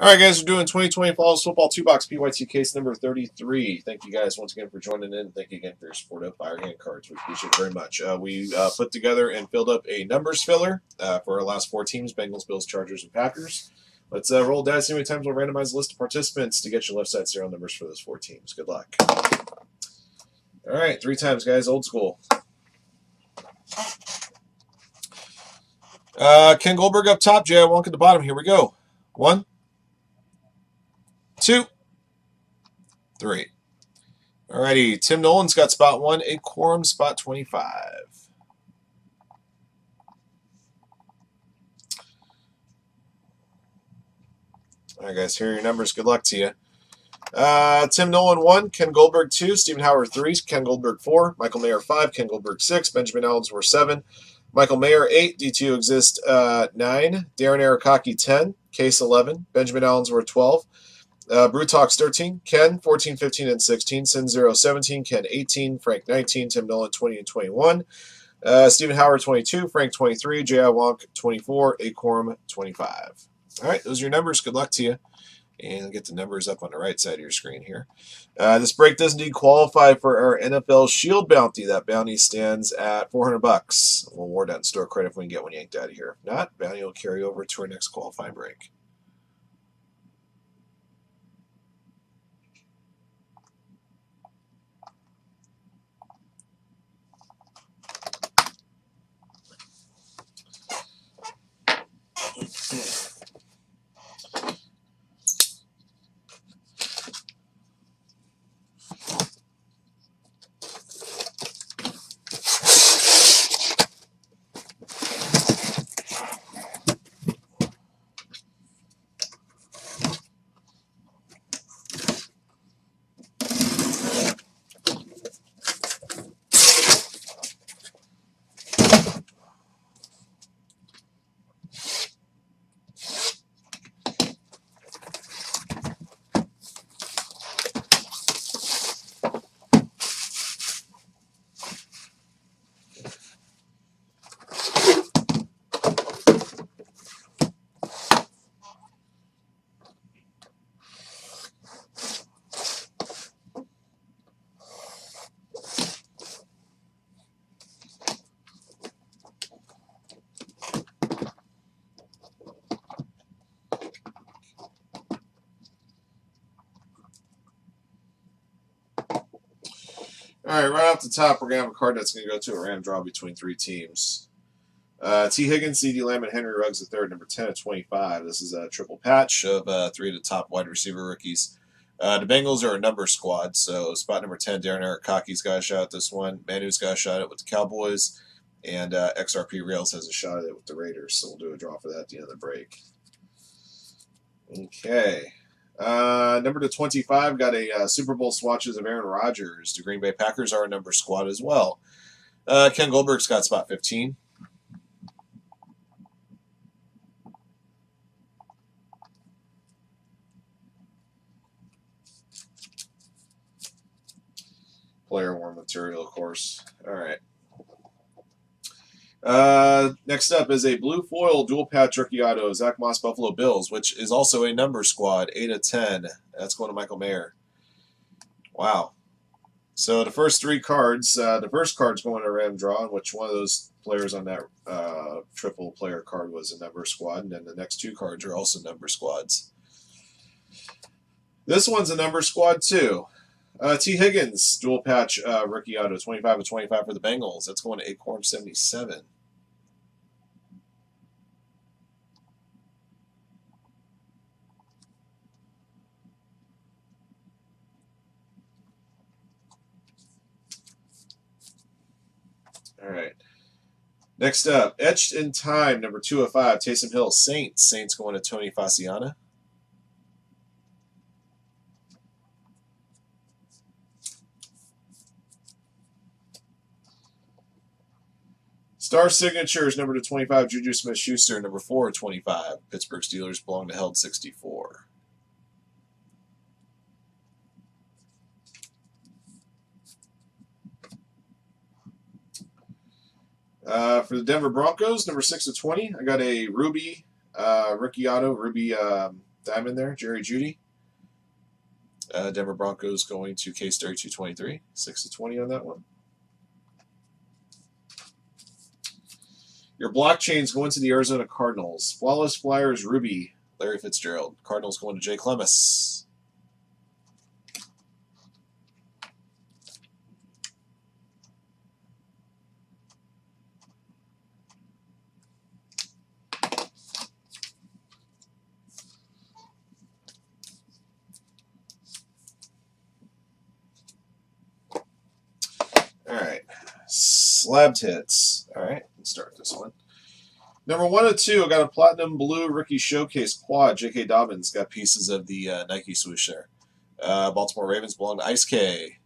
All right, guys, we're doing 2020 Flawless Football 2 Box PYT case number 33. Thank you guys once again for joining in. Thank you again for your support of Firehand Cards. We appreciate it very much. Uh, we uh, put together and filled up a numbers filler uh, for our last four teams Bengals, Bills, Chargers, and Packers. Let's uh, roll dice. How many times we'll randomize a list of participants to get your left side serial numbers for those four teams. Good luck. All right, three times, guys. Old school. Uh, Ken Goldberg up top, Jay Wonk at the bottom. Here we go. One two, three. Alrighty, Tim Nolan's got spot one, Acorn spot 25. All right, guys, here are your numbers. Good luck to you. Uh, Tim Nolan 1, Ken Goldberg 2, Stephen Howard 3, Ken Goldberg 4, Michael Mayer 5, Ken Goldberg 6, Benjamin Ellsworth 7, Michael Mayer 8, D2 Exist uh, 9, Darren Arakaki 10, Case 11, Benjamin Allensworth 12, uh, Brew Talks 13, Ken 14, 15, and 16, Sin 0, 17, Ken 18, Frank 19, Tim Nolan 20 and 21, uh, Stephen Howard 22, Frank 23, J.I. Wonk 24, Acorn 25. All right, those are your numbers. Good luck to you. And get the numbers up on the right side of your screen here. Uh, this break does indeed qualify for our NFL Shield bounty. That bounty stands at 400 bucks. We'll award that in store credit if we can get one yanked out of here. If not, bounty will carry over to our next qualifying break. All right, right the top, we're going to have a card that's going to go to a random draw between three teams. Uh, T. Higgins, C.D. Lamb, and Henry Ruggs third, number 10 of 25. This is a triple patch of uh, three of the top wide receiver rookies. Uh, the Bengals are a number squad, so spot number 10, Darren Arakaki's got a shot at this one. Manu's got a shot at it with the Cowboys, and uh, XRP Rails has a shot at it with the Raiders, so we'll do a draw for that at the end of the break. Okay. Uh, number to 25 got a uh, Super Bowl swatches of Aaron Rodgers. The Green Bay Packers are a number squad as well. Uh, Ken Goldberg's got spot 15. Player worn material, of course. All right. Uh, next up is a blue foil dual patch rookie auto, Zach Moss Buffalo Bills, which is also a number squad, 8 of 10. That's going to Michael Mayer. Wow. So the first three cards, uh, the first card's going to random draw, which one of those players on that uh, triple player card was a number squad, and then the next two cards are also number squads. This one's a number squad too. Uh, T. Higgins, dual patch uh, rookie auto, 25 of 25 for the Bengals. That's going to Acorn 77. All right. Next up, Etched in Time, number 205, Taysom Hill, Saints. Saints going to Tony Fasciana. Star Signatures, number to 25, Juju Smith Schuster, number 4 25. Pittsburgh Steelers belong to Held 64. Uh, for the Denver Broncos, number 6 to 20, I got a Ruby uh, rookie auto, Ruby um, diamond there, Jerry Jeudy. Uh, Denver Broncos going to case 3223, 6 to 20 on that one. Your blockchain's going to the Arizona Cardinals. Flawless Flyers Ruby, Larry Fitzgerald. Cardinals going to Jay Clemis. All right, slabbed hits. All right, let's start this one. Number one of two, I got a platinum blue rookie showcase quad. J.K. Dobbins got pieces of the uh, Nike swoosh there. Uh, Baltimore Ravens belong to Ice K.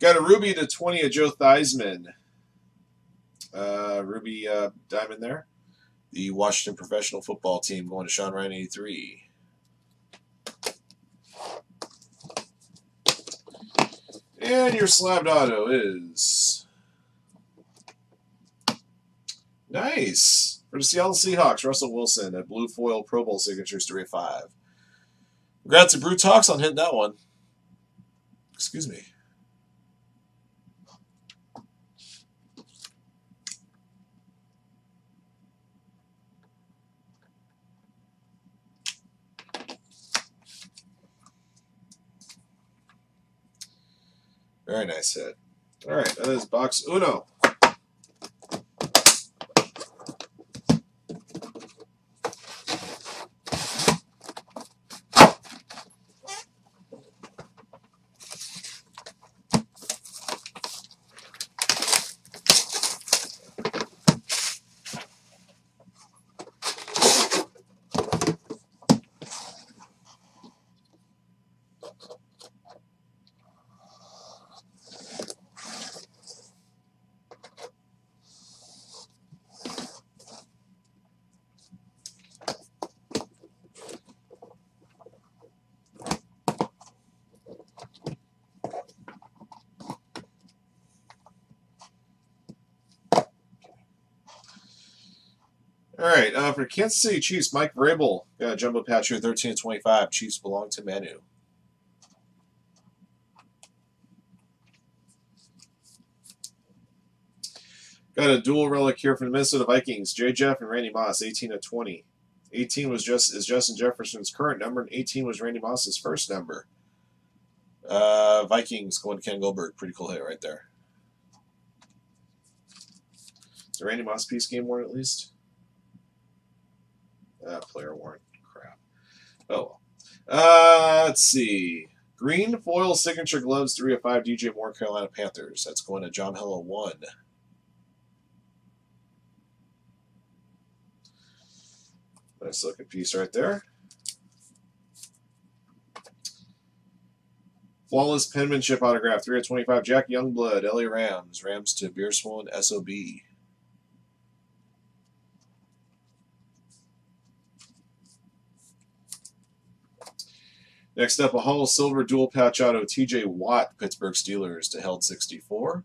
Got a ruby to 20 of Joe Theismann. Uh, ruby uh, diamond there. The Washington professional football team going to Sean Ryan 83. And your slabbed auto is nice for the Seattle Seahawks. Russell Wilson at blue foil Pro Bowl signatures three five. Congrats to Brew Talks on hitting that one. Excuse me. Very nice hit. All right, that is box uno. All right, uh, for Kansas City Chiefs, Mike Vrabel got a jumbo patch here, 13 to 25. Chiefs belong to Manu. Got a dual relic here from the Minnesota Vikings, J. Jeff and Randy Moss, 18 to 20. 18 was just is Justin Jefferson's current number, and 18 was Randy Moss's first number. Uh, Vikings going to Ken Goldberg. Pretty cool hit right there. Is the Randy Moss piece game worn at least? Uh, player warrant. Crap. Oh well. Uh, let's see. Green foil signature gloves, 3 of 5 DJ Moore, Carolina Panthers. That's going to John Hello 1. Nice looking piece right there. Flawless penmanship autograph, 3 of 25. Jack Youngblood, LA Rams. Rams to Beer Swollen SOB. Next up, a Hall Silver dual patch auto TJ Watt, Pittsburgh Steelers to held 64.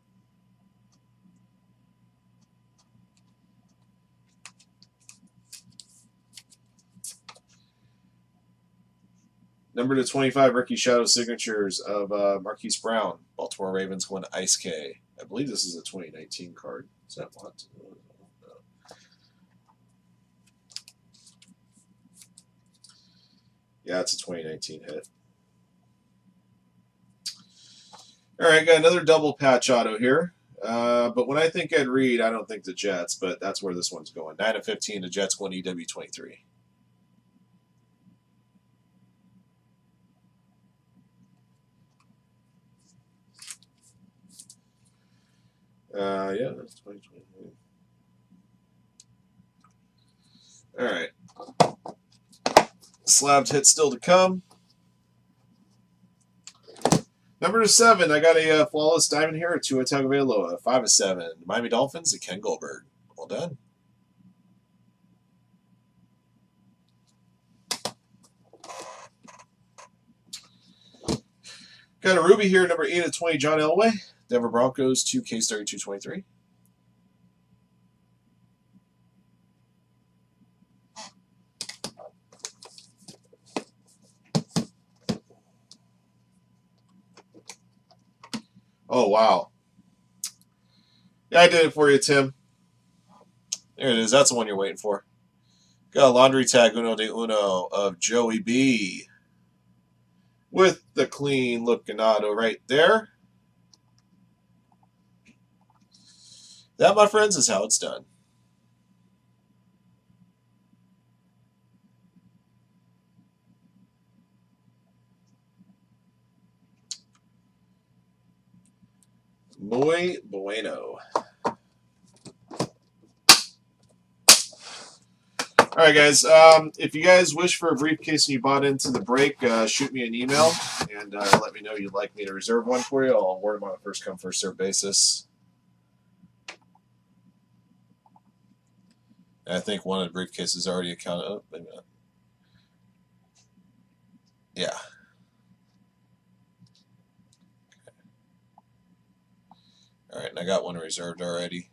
Number to 25, rookie Shadow signatures of uh, Marquise Brown, Baltimore Ravens going Ice K. I believe this is a 2019 card. Is that what? Yeah, it's a 2019 hit. All right, got another double patch auto here. Uh, but when I think Ed Reed, I don't think the Jets, but that's where this one's going. 9 of 15, the Jets going EW23. Uh, yeah, that's 2020. All right. Slabbed hit still to come. Number seven, I got a uh, flawless diamond here Tua Tagovailoa, five of seven. Miami Dolphins to Ken Goldberg. Well done. Got a ruby here, number eight of twenty, John Elway. Denver Broncos, 2 Case 3223. Oh, wow. Yeah, I did it for you, Tim. There it is. That's the one you're waiting for. Got a laundry tag uno de uno of Joey B. With the clean looking auto right there. That, my friends, is how it's done. Muy bueno. All right, guys. Um, if you guys wish for a briefcase and you bought into the break, uh, shoot me an email and uh, let me know you'd like me to reserve one for you. I'll award them on a first come, first serve basis. I think one of the briefcases already accounted. Oh, maybe not. Yeah. All right, and I got one reserved already.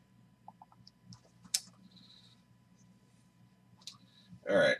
All right.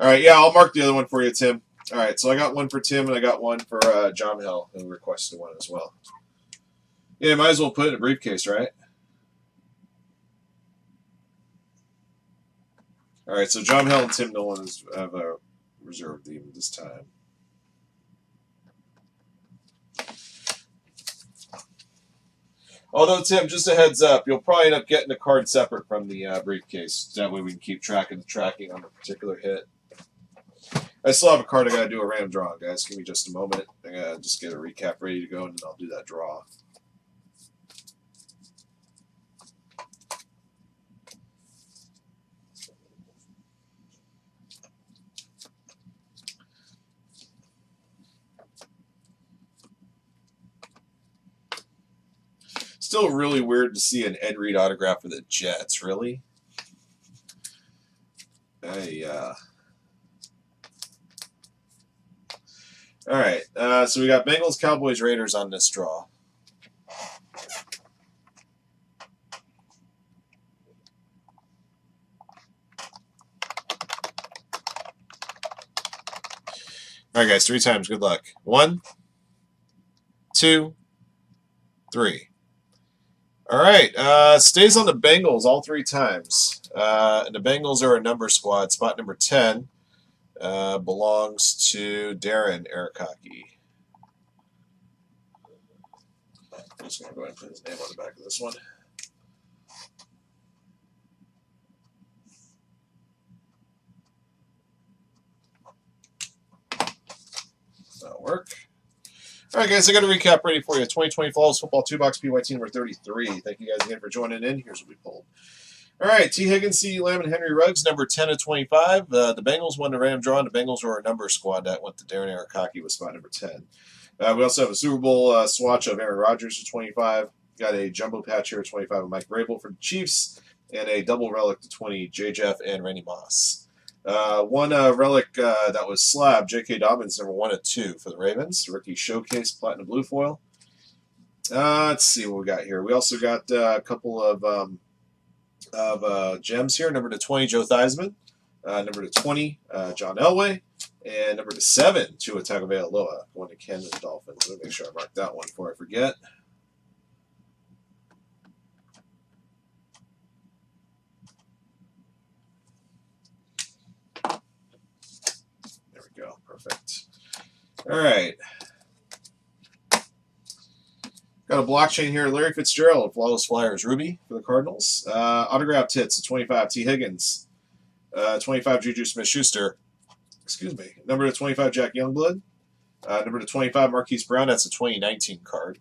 All right, yeah, I'll mark the other one for you, Tim. All right, so I got one for Tim and I got one for uh, John Hill, who requested one as well. Yeah, might as well put it in a briefcase, right? All right, so John Hill and Tim Nolan have uh, reserved them this time. Although, Tim, just a heads up, you'll probably end up getting a card separate from the uh, briefcase. That way we can keep track of the tracking on a particular hit. I still have a card I got to do a random draw, guys. Give me just a moment. I got to just get a recap ready to go, and then I'll do that draw. Still really weird to see an Ed Reed autograph for the Jets, really? I, uh... All right, uh, so we got Bengals, Cowboys, Raiders on this draw. All right, guys, three times. Good luck. One, two, three. All right, uh, stays on the Bengals all three times. Uh, the Bengals are a number squad. Spot number 10 uh, belongs to Darren Arakaki. I'm just going to go ahead and put his name on the back of this one. That'll work. All right, guys, I got a recap ready for you. 2020 Flawless Football 2 Box PYT number 33. Thank you guys again for joining in. Here's what we pulled. All right, T. Higgins, C. Lamb, and Henry Ruggs, number 10 of 25. Uh, the Bengals won the random draw, and the Bengals were a number squad that went to Darren Arakaki with spot number 10. Uh, we also have a Super Bowl uh, swatch of Aaron Rodgers for 25. Got a jumbo patch here, at 25 of Mike Vrabel for the Chiefs, and a double relic to 20, J. Jeff and Randy Moss. Uh, one uh, relic uh, that was slab, J.K. Dobbins, number one at two for the Ravens. Rookie showcase, platinum blue foil. Let's see what we got here. We also got a couple of um, of uh, gems here. Number to 20, Joe Theismann. number to 20, John Elway. And number to 7, Tua Tagovailoa, going to Ken and Dolphins. Let me make sure I mark that one before I forget. There we go. Perfect. All right. Got a blockchain here. Larry Fitzgerald, Flawless Flyers. Ruby for the Cardinals. Uh, autographed hits at 25, T. Higgins. Uh, 25 Juju Smith Schuster. Excuse me. Number to 25 Jack Youngblood. Uh, number to 25 Marquise Brown. That's a 2019 card.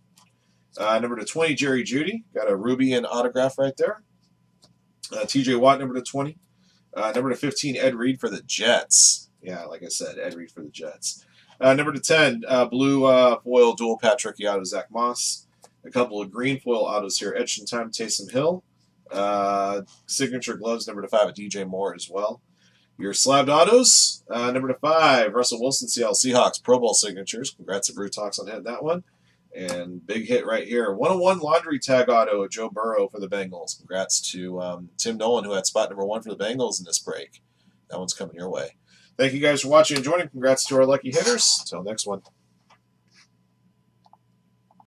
Uh, number to 20 Jerry Jeudy. Got a Ruby and autograph right there. Uh, TJ Watt, number to 20. Uh, number to 15 Ed Reed for the Jets. Yeah, like I said, Ed Reed for the Jets. Number to 10, uh, blue foil dual Patrick auto Zach Moss. A couple of green foil autos here. Edge Time, Taysom Hill. Uh, signature gloves, number to 5 at DJ Moore as well. Your slabbed autos, uh, number to 5, Russell Wilson, Seattle Seahawks, Pro Bowl signatures. Congrats to Brew Talks on hitting that one. And big hit right here. 101 laundry tag auto Joe Burrow for the Bengals. Congrats to um, Tim Nolan, who had spot number one for the Bengals in this break. That one's coming your way. Thank you guys for watching and joining. Congrats to our lucky hitters. Until next one.